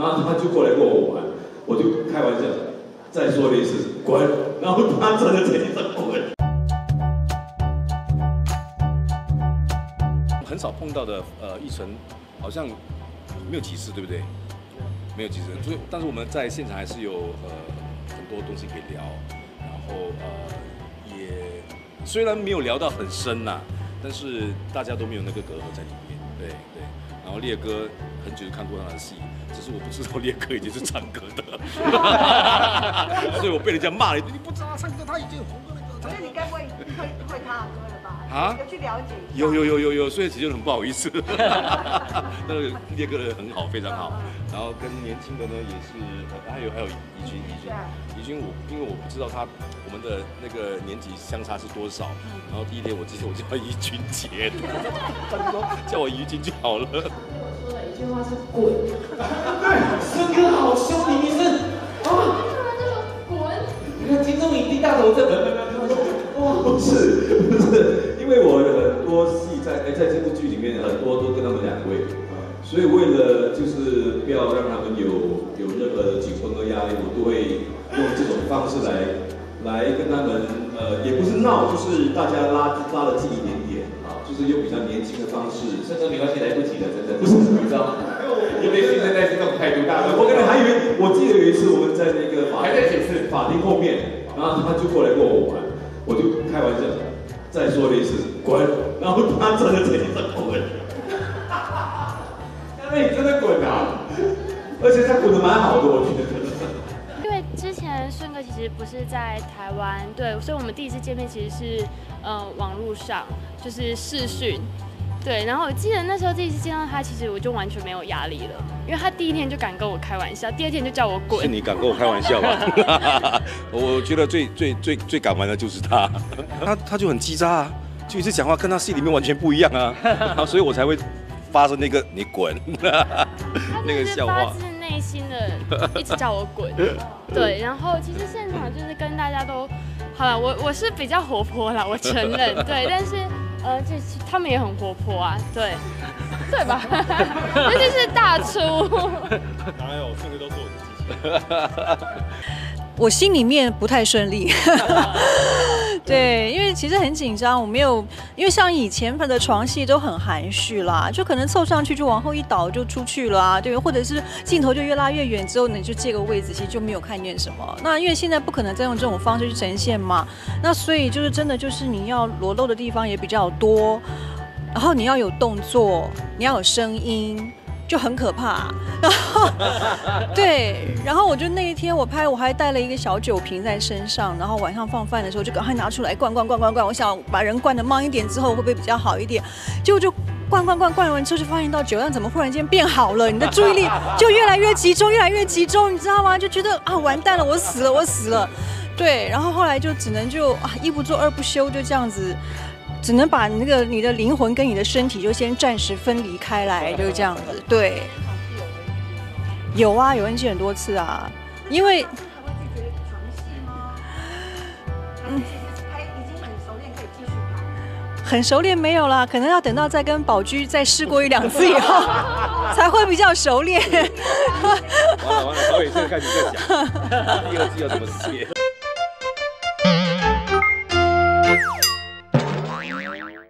然后他就过来跟我玩，我就开玩笑，再说一次滚，然后他真的在地上滚。很少碰到的，呃，一晨好像没有几次，对不对？没有几次，所以但是我们在现场还是有呃很多东西可以聊，然后呃也虽然没有聊到很深呐，但是大家都没有那个隔阂在里面，对对。然后烈哥很久就看过他的戏，只是我不知道烈哥已经是唱歌的，所以我被人家骂了，你不知道他唱歌，他已经红过那个。所以你该不会会会他的歌了吧？啊有去了解一下。有有有有有，所以其实很不好意思。那个烈哥人很好，非常好。然后跟年轻的呢也是，呃还有还有怡君怡君怡君，我因为我不知道他我们的那个年纪相差是多少，然后第一天我记得我叫怡君姐的，他就说叫我怡君就好了。说的一句话是滚，对森哥好凶，你一声啊！突然就说滚，你看金钟影帝大头症，哇，不是不是，因为我很多戏在哎在这部剧里面很多都跟他们两位，所以为了就是不要让他们有有任何的紧绷和压力，我都会用这种方式来来跟他们呃也不是闹，就是大家拉拉的近一点点，就是用比较年轻的方式。森哥没关系，来不及了，真的不是你知道吗？因为新生代是这种态度，大家都我可能还以为，我记得有一次我们在那个法还在解释法庭后面，然后他就过来跟我玩，我就开玩笑，再说了一次滚，然后他真的在地上滚，那你真的滚啊！而且他滚的蛮好的，我觉得。因为之前顺哥其实不是在台湾，对，所以我们第一次见面其实是呃网络上，就是视讯，对。然后我记得那时候第一次见到他，其实我就完全没有压力了，因为他第一天就敢跟我开玩笑，第二天就叫我滚是。你敢跟我开玩笑吧？我觉得最最最最敢玩的就是他，他他就很叽喳啊，就一直讲话跟他戏里面完全不一样啊，所以我才会发生那个你滚那个笑话。自内心的 一直叫我滚，对。然后其实现场就是跟大家都，好了，我我是比较活泼啦，我承认，对。但是呃，这他们也很活泼啊，对，对吧？那就是大叔。哪有，这个都是我的机器。我心里面不太顺利，对，因为其实很紧张，我没有，因为像以前的床戏都很含蓄啦，就可能凑上去就往后一倒就出去了啊，对，或者是镜头就越拉越远之后呢，你就借个位置，其实就没有看见什么。那因为现在不可能再用这种方式去呈现嘛，那所以就是真的就是你要裸露的地方也比较多，然后你要有动作，你要有声音。就很可怕，然后对，然后我就那一天我拍，我还带了一个小酒瓶在身上，然后晚上放饭的时候就赶快拿出来灌灌灌灌灌，我想把人灌的慢一点之后会不会比较好一点？结果就灌灌灌灌完之后就发现到酒量怎么忽然间变好了，你的注意力就越来越集中，越来越集中，你知道吗？就觉得啊完蛋了，我死了，我死了，对，然后后来就只能就啊一不做二不休，就这样子。只能把那个你的灵魂跟你的身体就先暂时分离开来，就是这样子。对，有啊，有 NG 很多次啊，因为？嗯，还已经很熟练，可以继续拍。很熟练没有啦，可能要等到再跟宝驹再试过一两次以后，才会比较熟练。完了完了，导演现在开始在想 第二季要怎么接。